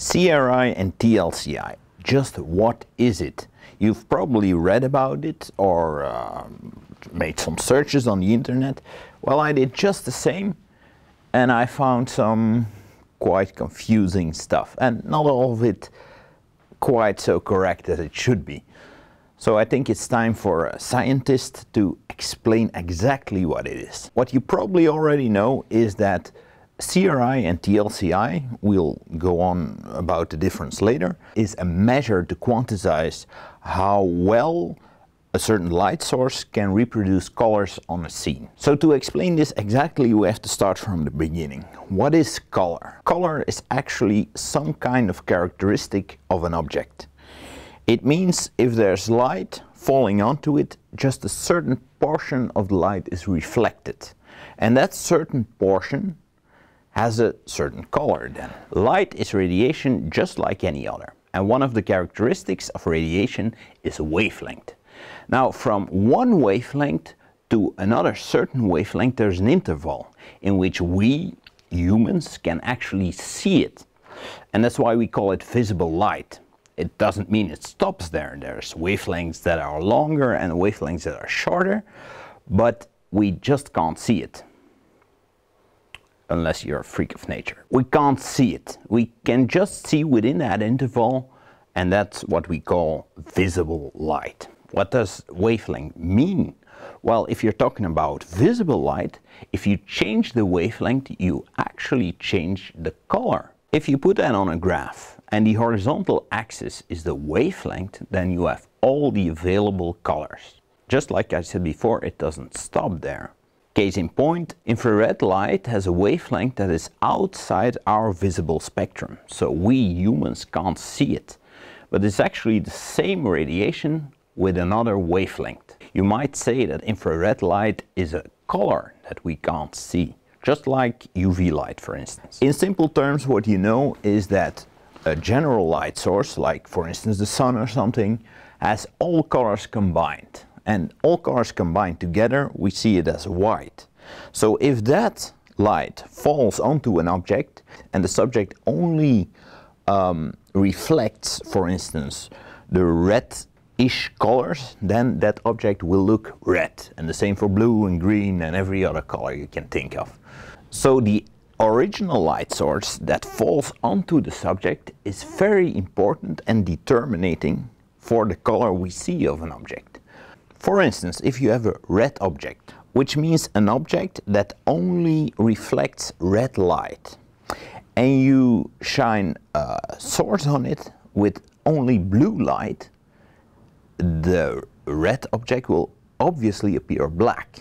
CRI and TLCI, just what is it? You've probably read about it or uh, made some searches on the internet. Well, I did just the same and I found some quite confusing stuff and not all of it quite so correct as it should be. So I think it's time for a scientist to explain exactly what it is. What you probably already know is that CRI and TLCI, we'll go on about the difference later, is a measure to quantize how well a certain light source can reproduce colors on a scene. So to explain this exactly we have to start from the beginning. What is color? Color is actually some kind of characteristic of an object. It means if there's light falling onto it, just a certain portion of the light is reflected. And that certain portion has a certain color then. Light is radiation just like any other. And one of the characteristics of radiation is wavelength. Now from one wavelength to another certain wavelength there's an interval in which we humans can actually see it. And that's why we call it visible light. It doesn't mean it stops there. There's wavelengths that are longer and wavelengths that are shorter, but we just can't see it unless you're a freak of nature. We can't see it. We can just see within that interval and that's what we call visible light. What does wavelength mean? Well, if you're talking about visible light, if you change the wavelength, you actually change the color. If you put that on a graph and the horizontal axis is the wavelength, then you have all the available colors. Just like I said before, it doesn't stop there. Case in point, infrared light has a wavelength that is outside our visible spectrum, so we humans can't see it. But it's actually the same radiation with another wavelength. You might say that infrared light is a color that we can't see, just like UV light for instance. In simple terms what you know is that a general light source, like for instance the sun or something, has all colors combined and all colors combined together we see it as white. So if that light falls onto an object and the subject only um, reflects for instance the red-ish colors then that object will look red and the same for blue and green and every other color you can think of. So the original light source that falls onto the subject is very important and determining for the color we see of an object. For instance, if you have a red object, which means an object that only reflects red light, and you shine a source on it with only blue light, the red object will obviously appear black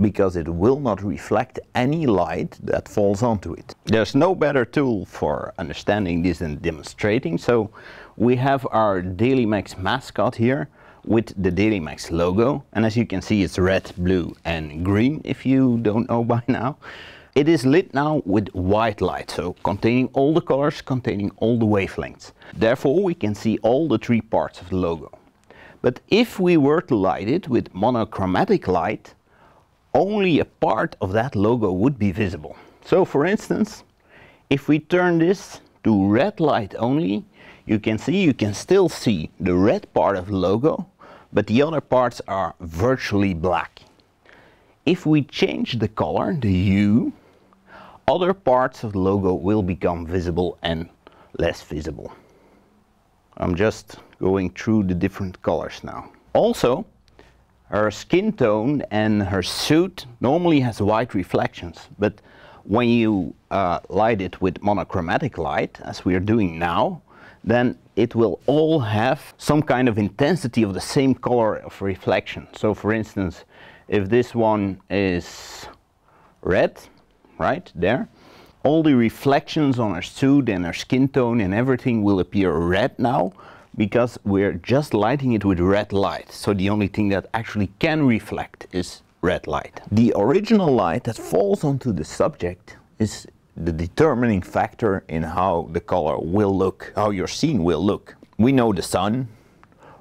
because it will not reflect any light that falls onto it. There's no better tool for understanding this and demonstrating, so we have our Delimex mascot here with the Delimex logo. And as you can see, it's red, blue and green if you don't know by now. It is lit now with white light, so containing all the colors, containing all the wavelengths. Therefore, we can see all the three parts of the logo. But if we were to light it with monochromatic light, only a part of that logo would be visible. So for instance, if we turn this to red light only, you can see, you can still see the red part of the logo, but the other parts are virtually black. If we change the color, the hue, other parts of the logo will become visible and less visible. I'm just going through the different colors now. Also, her skin tone and her suit normally has white reflections, but when you uh, light it with monochromatic light, as we are doing now, then it will all have some kind of intensity of the same color of reflection. So for instance, if this one is red, right there, all the reflections on our suit and our skin tone and everything will appear red now because we're just lighting it with red light. So the only thing that actually can reflect is red light. The original light that falls onto the subject is the determining factor in how the color will look, how your scene will look. We know the sun,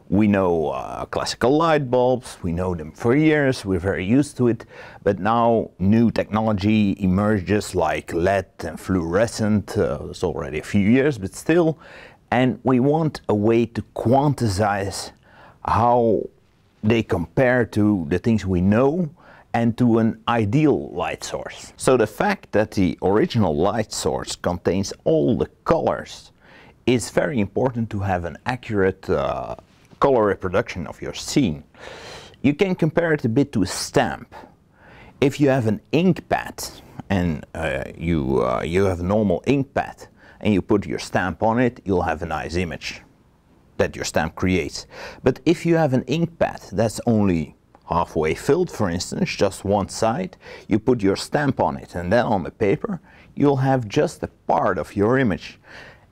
We know uh, classical light bulbs, we know them for years, we're very used to it, but now new technology emerges like LED and fluorescent, uh, it's already a few years, but still, and we want a way to quantize how they compare to the things we know and to an ideal light source. So the fact that the original light source contains all the colors is very important to have an accurate uh, color reproduction of your scene. You can compare it a bit to a stamp. If you have an ink pad and uh, you, uh, you have a normal ink pad and you put your stamp on it, you'll have a nice image that your stamp creates. But if you have an ink pad that's only halfway filled, for instance, just one side, you put your stamp on it and then on the paper, you'll have just a part of your image.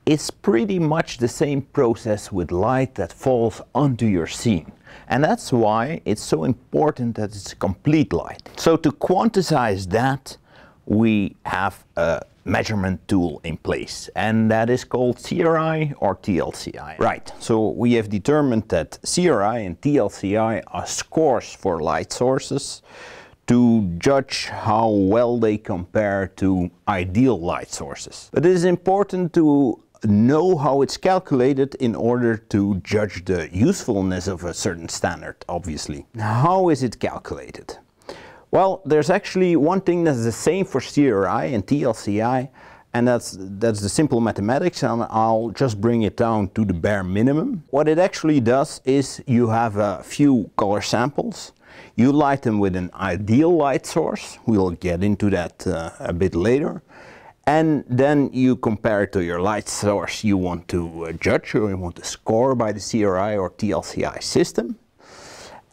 It's pretty much the same process with light that falls onto your scene. And that's why it's so important that it's a complete light. So to quantize that, we have a measurement tool in place and that is called CRI or TLCI. Right, so we have determined that CRI and TLCI are scores for light sources to judge how well they compare to ideal light sources. But it is important to know how it's calculated in order to judge the usefulness of a certain standard, obviously. How is it calculated? Well, there's actually one thing that's the same for CRI and TLCI, and that's, that's the simple mathematics, and I'll just bring it down to the bare minimum. What it actually does is you have a few color samples, you light them with an ideal light source, we'll get into that uh, a bit later, and then you compare it to your light source you want to uh, judge or you want to score by the CRI or TLCI system.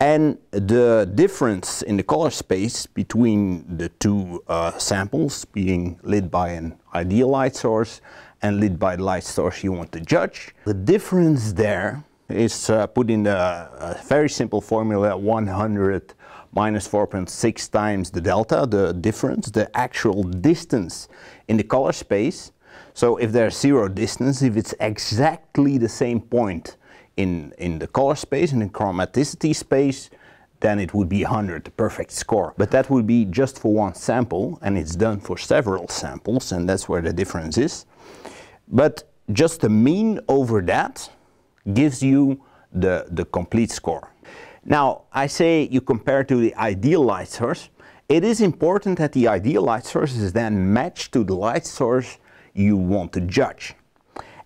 And the difference in the color space between the two uh, samples being lit by an ideal light source and lit by the light source you want to judge. The difference there is uh, put in a, uh, very simple formula 100 minus 4.6 times the delta, the difference, the actual distance in the color space. So if there's zero distance, if it's exactly the same point in, in the color space and in chromaticity space, then it would be 100, the perfect score. But that would be just for one sample, and it's done for several samples, and that's where the difference is. But just the mean over that gives you the, the complete score. Now, I say you compare to the ideal light source. It is important that the ideal light source is then matched to the light source you want to judge.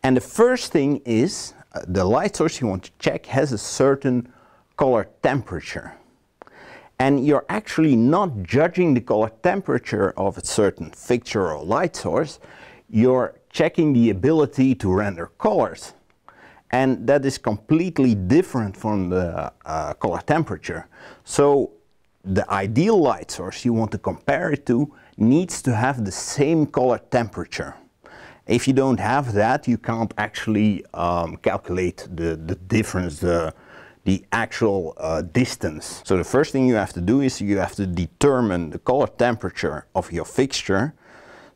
And the first thing is the light source you want to check has a certain color temperature. And you're actually not judging the color temperature of a certain fixture or light source, you're checking the ability to render colors and that is completely different from the uh, color temperature. So the ideal light source you want to compare it to needs to have the same color temperature. If you don't have that, you can't actually um, calculate the, the difference, the, the actual uh, distance. So the first thing you have to do is you have to determine the color temperature of your fixture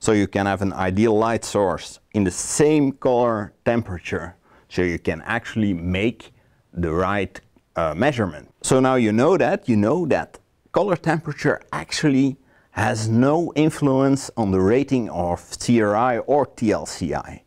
so you can have an ideal light source in the same color temperature so you can actually make the right uh, measurement. So now you know that, you know that color temperature actually has no influence on the rating of CRI or TLCI.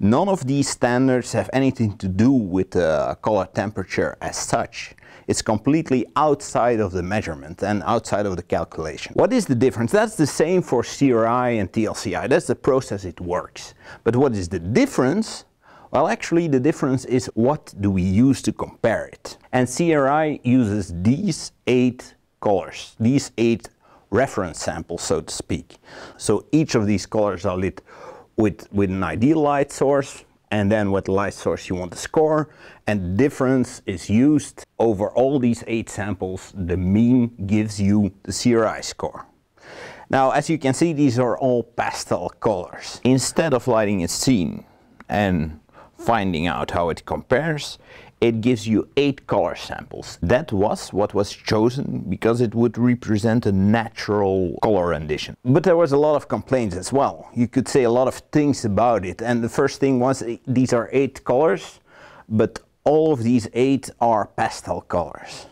None of these standards have anything to do with the color temperature as such. It's completely outside of the measurement and outside of the calculation. What is the difference? That's the same for CRI and TLCI. That's the process it works. But what is the difference well, actually the difference is what do we use to compare it. And CRI uses these eight colors, these eight reference sample, so to speak. So each of these colors are lit with, with an ideal light source and then what light source you want to score. And difference is used over all these eight samples. The mean gives you the CRI score. Now, as you can see, these are all pastel colors. Instead of lighting a scene and finding out how it compares, it gives you eight color samples. That was what was chosen because it would represent a natural color rendition. But there was a lot of complaints as well. You could say a lot of things about it. And the first thing was eh, these are eight colors, but all of these eight are pastel colors.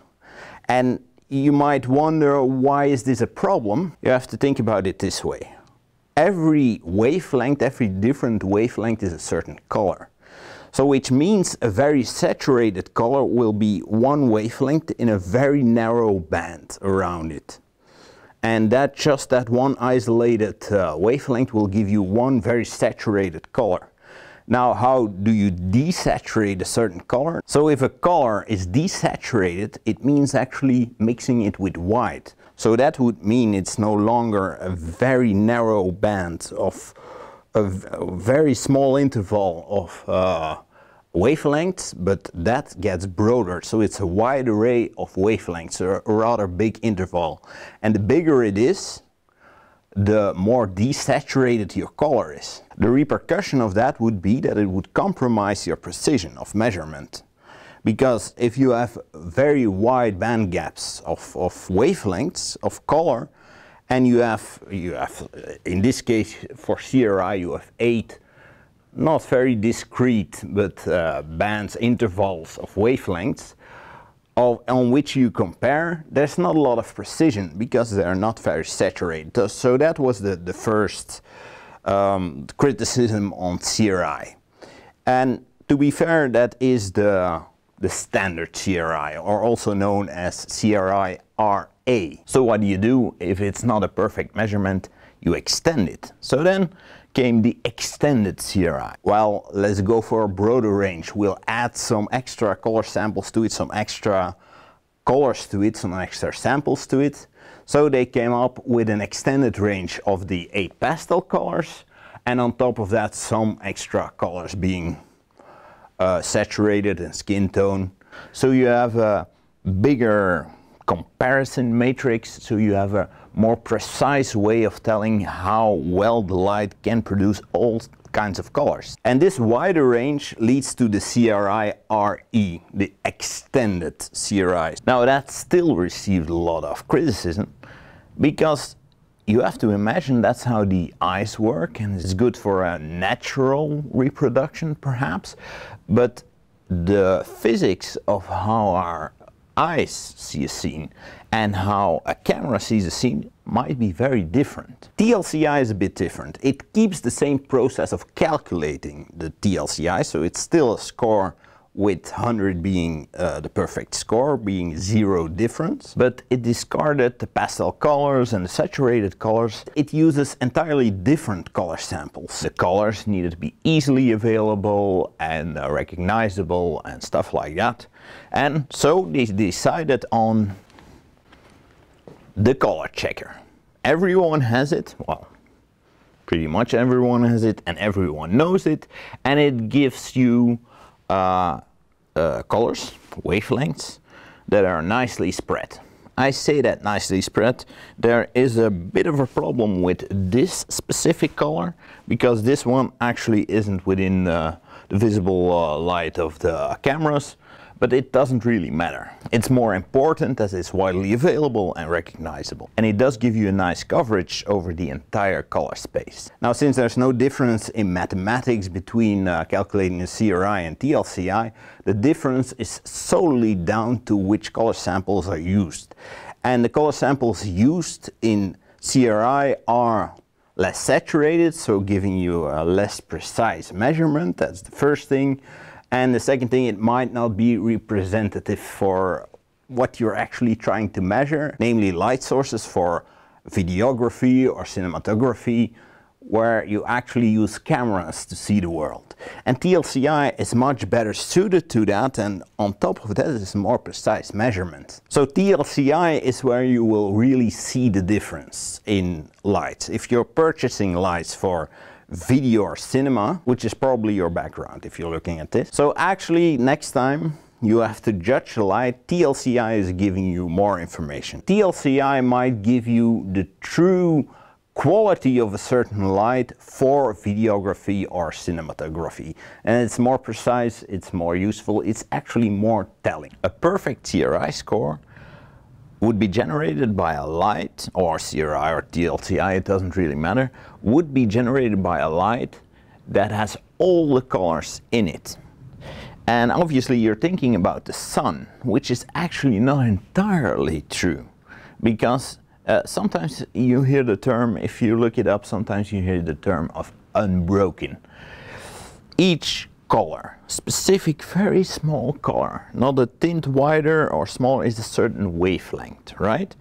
And you might wonder why is this a problem? You have to think about it this way. Every wavelength, every different wavelength is a certain color. So which means a very saturated color will be one wavelength in a very narrow band around it. And that just that one isolated uh, wavelength will give you one very saturated color. Now, how do you desaturate a certain color? So if a color is desaturated, it means actually mixing it with white. So that would mean it's no longer a very narrow band of a, very small interval of uh, wavelengths, but that gets broader. So it's a wide array of wavelengths, a rather big interval. And the bigger it is, the more desaturated your color is. The repercussion of that would be that it would compromise your precision of measurement. Because if you have very wide band gaps of, of wavelengths of color, and you have, you have, in this case for CRI, you have eight not very discrete, but uh, bands, intervals of wavelengths, of, on which you compare, there's not a lot of precision because they're not very saturated. So that was the, the first um, criticism on CRI. And to be fair, that is the, the standard CRI, or also known as CRI RA. So what do you do if it's not a perfect measurement? You extend it. So then came the extended CRI. Well, let's go for a broader range. We'll add some extra color samples to it, some extra colors to it, some extra samples to it. So they came up with an extended range of the eight pastel colors and on top of that some extra colors being uh, saturated and skin tone. So you have a bigger comparison matrix, so you have a more precise way of telling how well the light can produce all kinds of colors. And this wider range leads to the CRI RE, the extended CRI. Now that still received a lot of criticism because you have to imagine that's how the eyes work and it's good for a natural reproduction perhaps, but the physics of how our eyes see a scene and how a camera sees a scene might be very different. TLCI is a bit different. It keeps the same process of calculating the TLCI, so it's still a score with 100 being uh, the perfect score, being zero difference. But it discarded the pastel colors and the saturated colors. It uses entirely different color samples. The colors needed to be easily available and uh, recognizable and stuff like that. And so they decided on the color checker. Everyone has it, well, pretty much everyone has it and everyone knows it and it gives you colors, wavelengths that are nicely spread. I say that nicely spread. There is a bit of a problem with this specific color because this one actually isn't within the visible uh, light of the cameras but it doesn't really matter. It's more important as it's widely available and recognizable. And it does give you a nice coverage over the entire color space. Now since there's no difference in mathematics between uh, calculating a CRI and TLCI, the difference is solely down to which color samples are used. And the color samples used in CRI are less saturated, so giving you a less precise measurement, that's the first thing. And the second thing, it might not be representative for what you're actually trying to measure, namely light sources for videography or cinematography, where you actually use cameras to see the world. And TLCI is much better suited to that and on top of that is more precise measurement. So TLCI is where you will really see the difference in light. If you're purchasing lights for video or cinema, which is probably your background if you're looking at this. So actually next time you have to judge the light, TLCI is giving you more information. TLCI might give you the true quality of a certain light for videography or cinematography. And it's more precise, it's more useful, it's actually more telling. A perfect CRI score would be generated by a light, or CRI or DLTI, it doesn't really matter, would be generated by a light that has all the colors in it. And obviously you're thinking about the sun, which is actually not entirely true. Because uh, sometimes you hear the term, if you look it up, sometimes you hear the term of unbroken. Each color, specific very small color, not a tint wider or smaller, is a certain wavelength, right?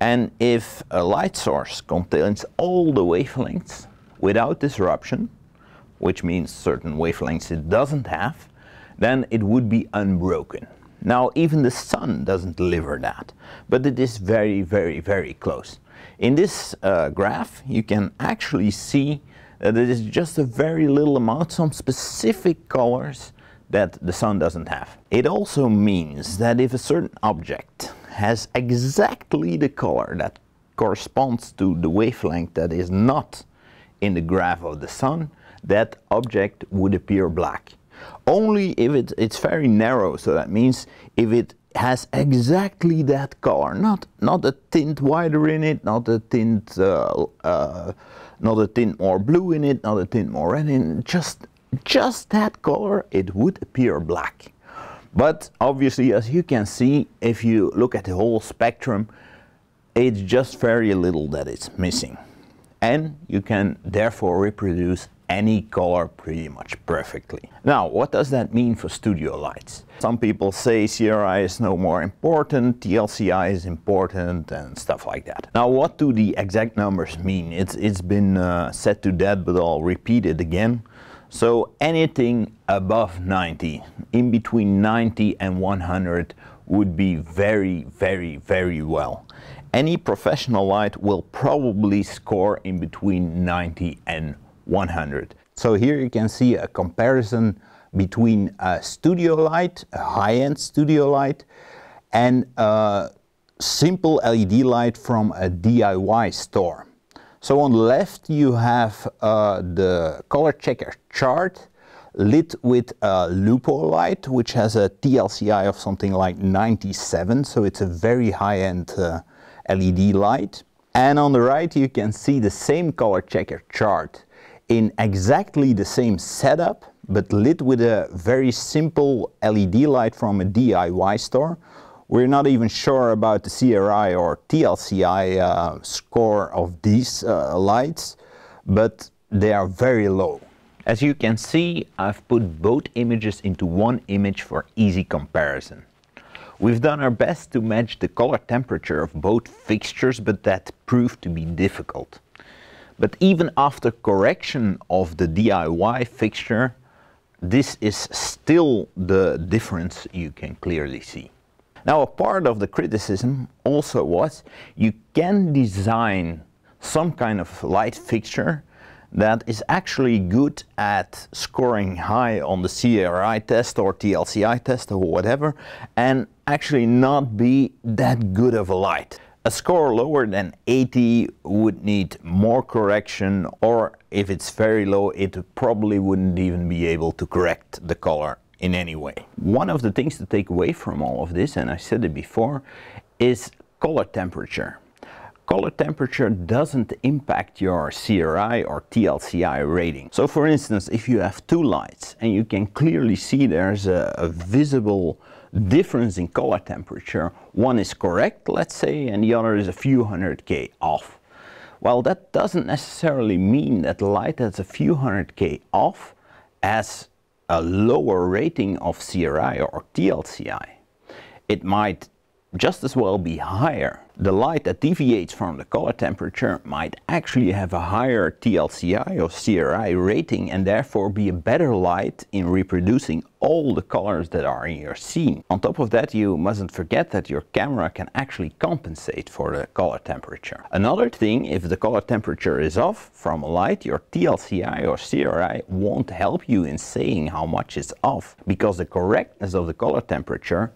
And if a light source contains all the wavelengths without disruption, which means certain wavelengths it doesn't have, then it would be unbroken. Now, even the sun doesn't deliver that, but it is very, very, very close. In this uh, graph, you can actually see Uh, that it is just a very little amount, some specific colors that the sun doesn't have. It also means that if a certain object has exactly the color that corresponds to the wavelength that is not in the graph of the sun, that object would appear black. Only if it, it's very narrow, so that means if it has exactly that color, not, not a tint wider in it, not a tint, uh, uh, not a tint more blue in it, not a tint more red in it, just, just that color, it would appear black. But obviously, as you can see, if you look at the whole spectrum, it's just very little that is missing. And you can therefore reproduce any color pretty much perfectly. Now, what does that mean for studio lights? Some people say CRI is no more important, TLCI is important and stuff like that. Now, what do the exact numbers mean? It's, it's been uh, said to death, but I'll repeat it again. So anything above 90, in between 90 and 100 would be very, very, very well. Any professional light will probably score in between 90 and 100. So here you can see a comparison between a studio light, a high-end studio light, and a simple LED light from a DIY store. So on the left you have uh, the color checker chart lit with a Lupo light, which has a TLCI of something like 97, so it's a very high-end uh, LED light. And on the right you can see the same color checker chart in exactly the same setup, but lit with a very simple LED light from a DIY store. We're not even sure about the CRI or TLCI uh, score of these uh, lights, but they are very low. As you can see, I've put both images into one image for easy comparison. We've done our best to match the color temperature of both fixtures, but that proved to be difficult. But even after correction of the DIY fixture, this is still the difference you can clearly see. Now a part of the criticism also was you can design some kind of light fixture that is actually good at scoring high on the CRI test or TLCI test or whatever and actually not be that good of a light. A score lower than 80 would need more correction or if it's very low it probably wouldn't even be able to correct the color in any way. One of the things to take away from all of this, and I said it before, is color temperature. Color temperature doesn't impact your CRI or TLCI rating. So for instance, if you have two lights and you can clearly see there's a, a visible difference in color temperature. One is correct, let's say, and the other is a few hundred K off. Well, that doesn't necessarily mean that light that's a few hundred K off has a lower rating of CRI or TLCI. It might just as well be higher. The light that deviates from the color temperature might actually have a higher TLCI or CRI rating and therefore be a better light in reproducing all the colors that are in your scene. On top of that you mustn't forget that your camera can actually compensate for the color temperature. Another thing, if the color temperature is off from a light, your TLCI or CRI won't help you in saying how much is off because the correctness of the color temperature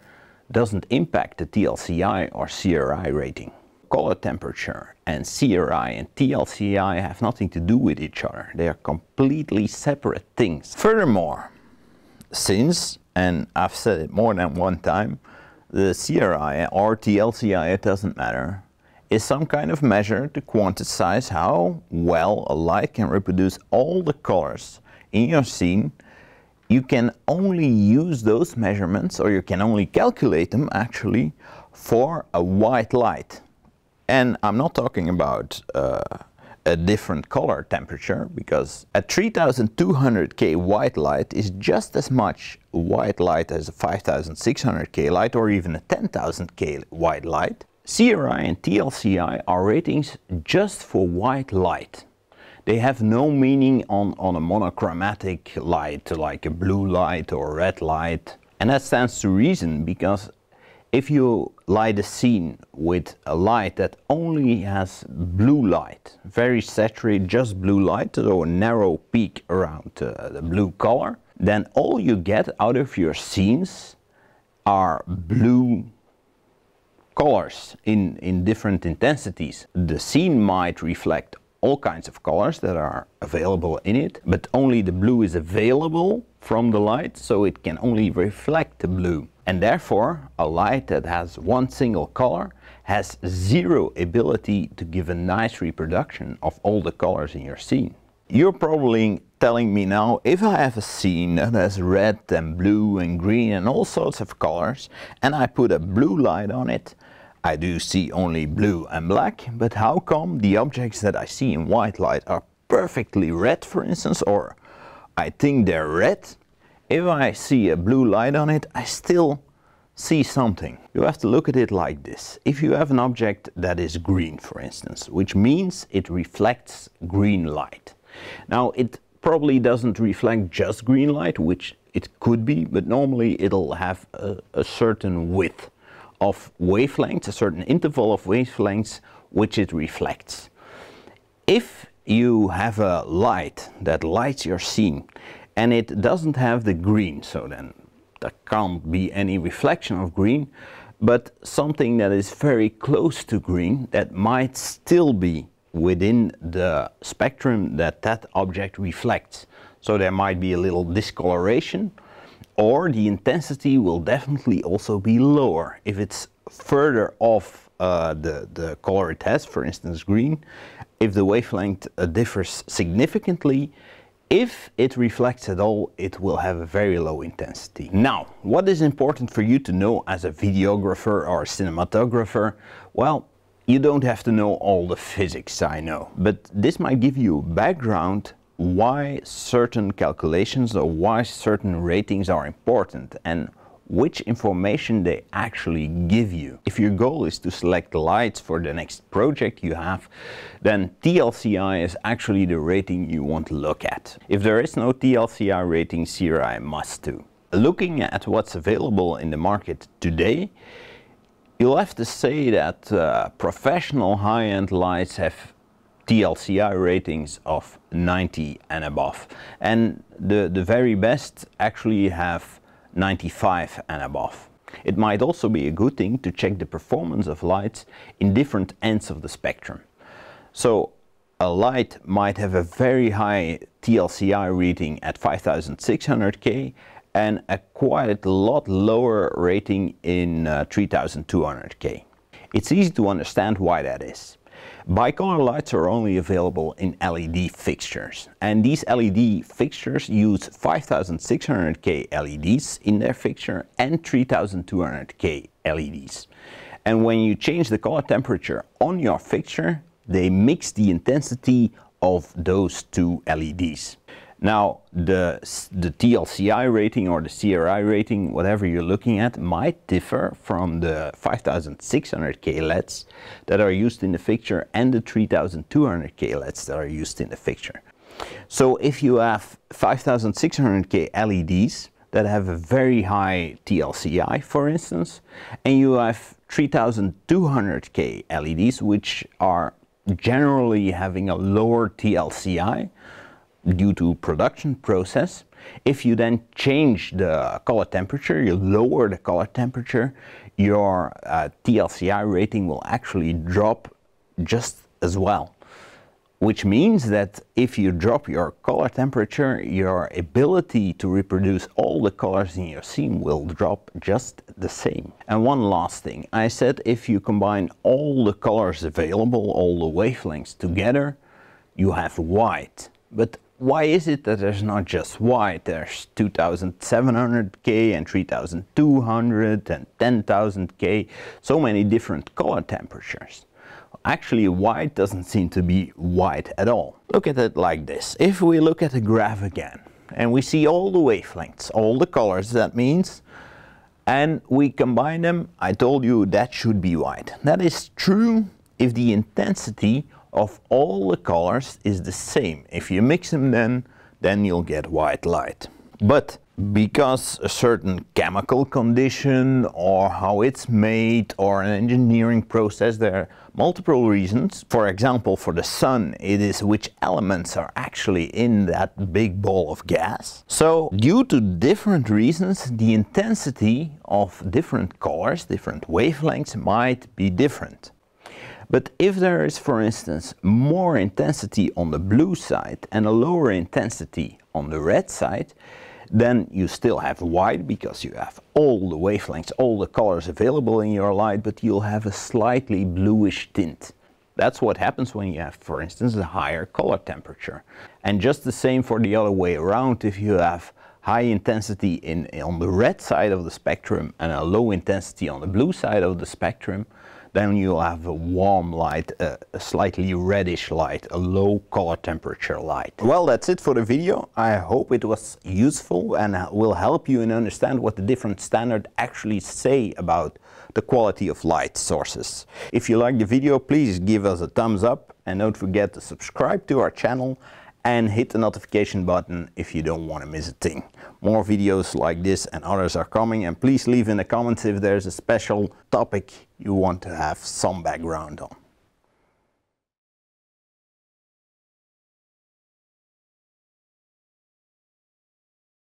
doesn't impact the TLCI or CRI rating. Color temperature and CRI and TLCI have nothing to do with each other. They are completely separate things. Furthermore, since, and I've said it more than one time, the CRI or TLCI, it doesn't matter, is some kind of measure to quantize how well a light can reproduce all the colors in your scene you can only use those measurements or you can only calculate them actually for a white light. And I'm not talking about uh, a different color temperature because a 3200K white light is just as much white light as a 5600K light or even a 10,000K white light. CRI and TLCI are ratings just for white light. They have no meaning on, on a monochromatic light like a blue light or red light. And that stands to reason because if you light a scene with a light that only has blue light, very saturated, just blue light, so a narrow peak around uh, the blue color, then all you get out of your scenes are blue colors in, in different intensities. The scene might reflect all kinds of colors that are available in it, but only the blue is available from the light, so it can only reflect the blue. And therefore, a light that has one single color has zero ability to give a nice reproduction of all the colors in your scene. You're probably telling me now, if I have a scene that has red and blue and green and all sorts of colors, and I put a blue light on it, I do see only blue and black, but how come the objects that I see in white light are perfectly red, for instance, or I think they're red, if I see a blue light on it, I still see something. You have to look at it like this. If you have an object that is green, for instance, which means it reflects green light. Now, it probably doesn't reflect just green light, which it could be, but normally it'll have a, a certain width of wavelengths, a certain interval of wavelengths, which it reflects. If you have a light that lights your scene and it doesn't have the green so then there can't be any reflection of green but something that is very close to green that might still be within the spectrum that that object reflects so there might be a little discoloration or the intensity will definitely also be lower if it's further off uh, the, the color it has, for instance green, if the wavelength uh, differs significantly, if it reflects at all, it will have a very low intensity. Now, what is important for you to know as a videographer or a cinematographer? Well, you don't have to know all the physics, I know, but this might give you background why certain calculations or why certain ratings are important and which information they actually give you. If your goal is to select lights for the next project you have, then TLCI is actually the rating you want to look at. If there is no TLCI rating, CRI must do. Looking at what's available in the market today, you'll have to say that uh, professional high-end lights have TLCI ratings of 90 and above. And the, the very best actually have 95 and above. It might also be a good thing to check the performance of lights in different ends of the spectrum. So a light might have a very high TLCI reading at 5600K and a quite a lot lower rating in uh, 3200K. It's easy to understand why that is. Bicolor lights are only available in LED fixtures and these LED fixtures use 5600K LEDs in their fixture and 3200K LEDs. And when you change the color temperature on your fixture, they mix the intensity of those two LEDs. Now, the, the TLCI rating or the CRI rating, whatever you're looking at, might differ from the 5600K LEDs that are used in the fixture and the 3200K LEDs that are used in the fixture. So if you have 5600K LEDs that have a very high TLCI, for instance, and you have 3200K LEDs, which are generally having a lower TLCI, due to production process. If you then change the color temperature, you lower the color temperature, your uh, TLCI rating will actually drop just as well. Which means that if you drop your color temperature, your ability to reproduce all the colors in your scene will drop just the same. And one last thing, I said if you combine all the colors available, all the wavelengths together, you have white. But why is it that there's not just white? There's 2700K and 3200 and 10,000K, so many different color temperatures. Actually, white doesn't seem to be white at all. Look at it like this. If we look at the graph again, and we see all the wavelengths, all the colors, that means, and we combine them, I told you that should be white. That is true if the intensity of all the colors is the same. If you mix them then, then you'll get white light. But because a certain chemical condition or how it's made or an engineering process, there are multiple reasons. For example, for the sun, it is which elements are actually in that big ball of gas. So due to different reasons, the intensity of different colors, different wavelengths might be different. But if there is, for instance, more intensity on the blue side and a lower intensity on the red side, then you still have white because you have all the wavelengths, all the colors available in your light, but you'll have a slightly bluish tint. That's what happens when you have, for instance, a higher color temperature. And just the same for the other way around, if you have high intensity in, on the red side of the spectrum and a low intensity on the blue side of the spectrum, then you'll have a warm light, a, slightly reddish light, a low color temperature light. Well, that's it for the video. I hope it was useful and uh, will help you in understand what the different standards actually say about the quality of light sources. If you like the video, please give us a thumbs up and don't forget to subscribe to our channel and hit the notification button if you don't want to miss a thing. More videos like this and others are coming and please leave in the comments if there's a special topic you want to have some background on.